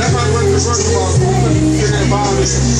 That's my record, first of all. Get that violence.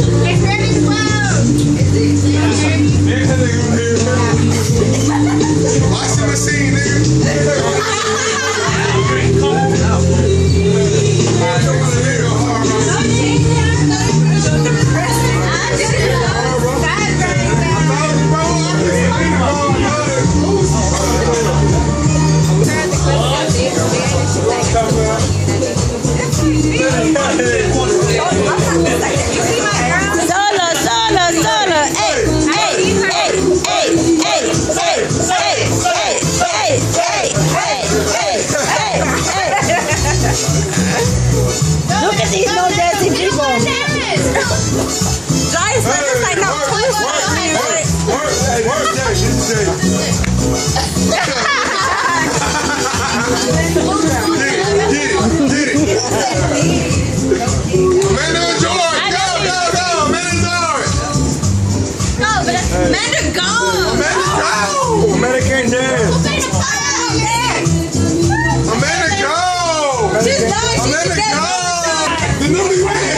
Watch the machine, nigga. Nobody.